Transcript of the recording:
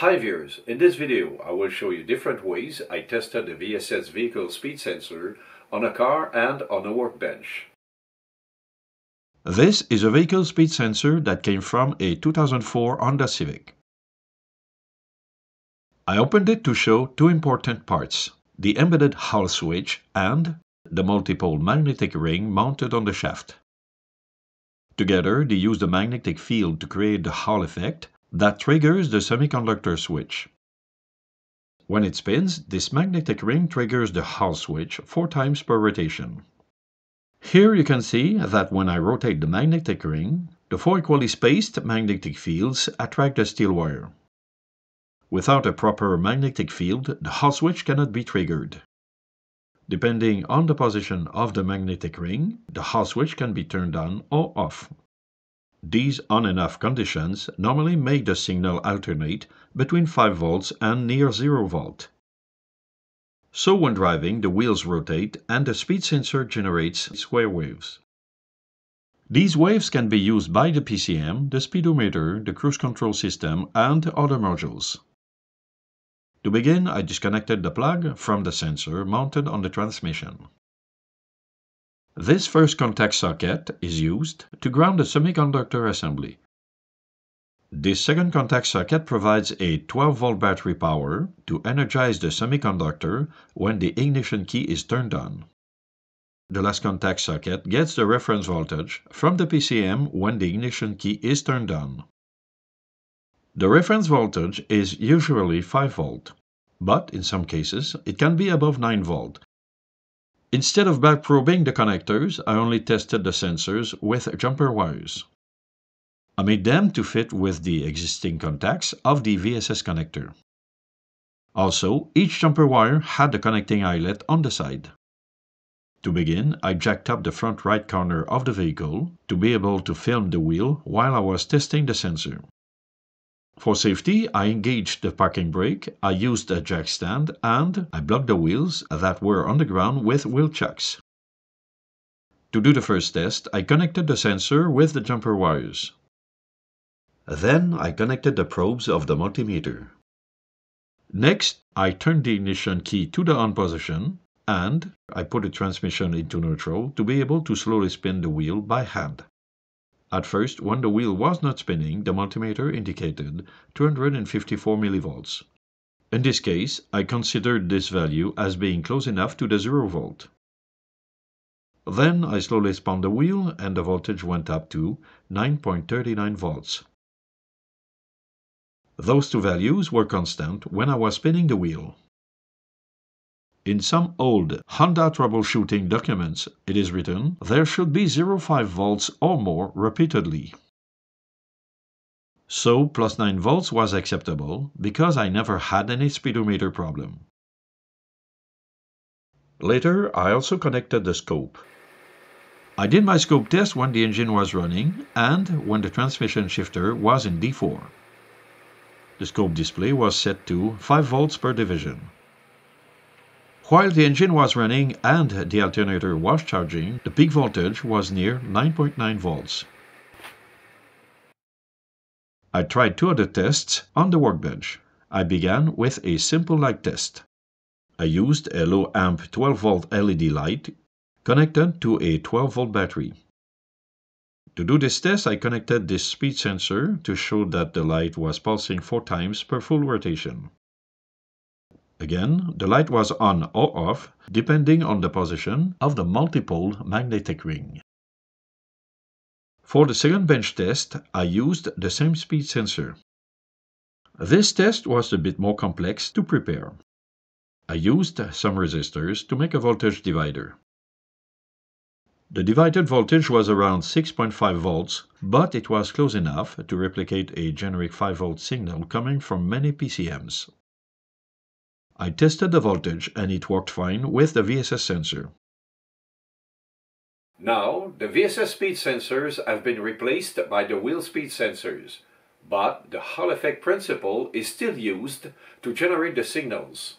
Hi viewers, in this video I will show you different ways I tested the VSS vehicle speed sensor on a car and on a workbench. This is a vehicle speed sensor that came from a 2004 Honda Civic. I opened it to show two important parts, the embedded Hall switch and the multipole magnetic ring mounted on the shaft. Together they use the magnetic field to create the Hall effect that triggers the semiconductor switch. When it spins, this magnetic ring triggers the Hall switch four times per rotation. Here you can see that when I rotate the magnetic ring, the four equally spaced magnetic fields attract the steel wire. Without a proper magnetic field, the Hall switch cannot be triggered. Depending on the position of the magnetic ring, the Hall switch can be turned on or off. These on and off conditions normally make the signal alternate between 5 volts and near 0 volt. So when driving, the wheels rotate and the speed sensor generates square waves. These waves can be used by the PCM, the speedometer, the cruise control system and other modules. To begin, I disconnected the plug from the sensor mounted on the transmission. This first contact socket is used to ground the semiconductor assembly. This second contact socket provides a 12 volt battery power to energize the semiconductor when the ignition key is turned on. The last contact socket gets the reference voltage from the PCM when the ignition key is turned on. The reference voltage is usually 5 volt, but in some cases it can be above 9 volt Instead of back probing the connectors, I only tested the sensors with jumper wires. I made them to fit with the existing contacts of the VSS connector. Also, each jumper wire had the connecting eyelet on the side. To begin, I jacked up the front right corner of the vehicle to be able to film the wheel while I was testing the sensor. For safety, I engaged the parking brake, I used a jack stand, and I blocked the wheels that were on the ground with wheel chucks. To do the first test, I connected the sensor with the jumper wires. Then I connected the probes of the multimeter. Next, I turned the ignition key to the on position and I put the transmission into neutral to be able to slowly spin the wheel by hand. At first, when the wheel was not spinning, the multimeter indicated 254 millivolts. In this case, I considered this value as being close enough to the 0 volt. Then I slowly spun the wheel and the voltage went up to 9.39 volts. Those two values were constant when I was spinning the wheel. In some old Honda troubleshooting documents it is written there should be 0.5 volts or more repeatedly. So plus 9 volts was acceptable because I never had any speedometer problem. Later I also connected the scope. I did my scope test when the engine was running and when the transmission shifter was in D4. The scope display was set to 5 volts per division. While the engine was running and the alternator was charging, the peak voltage was near 9.9 volts. I tried two other tests on the workbench. I began with a simple light test. I used a low amp 12 volt LED light connected to a 12 volt battery. To do this test, I connected this speed sensor to show that the light was pulsing four times per full rotation. Again, the light was on or off depending on the position of the multipole magnetic ring. For the second bench test, I used the same speed sensor. This test was a bit more complex to prepare. I used some resistors to make a voltage divider. The divided voltage was around 6.5 volts, but it was close enough to replicate a generic 5 volt signal coming from many PCMs. I tested the voltage and it worked fine with the VSS sensor. Now, the VSS speed sensors have been replaced by the wheel speed sensors, but the Hall effect principle is still used to generate the signals.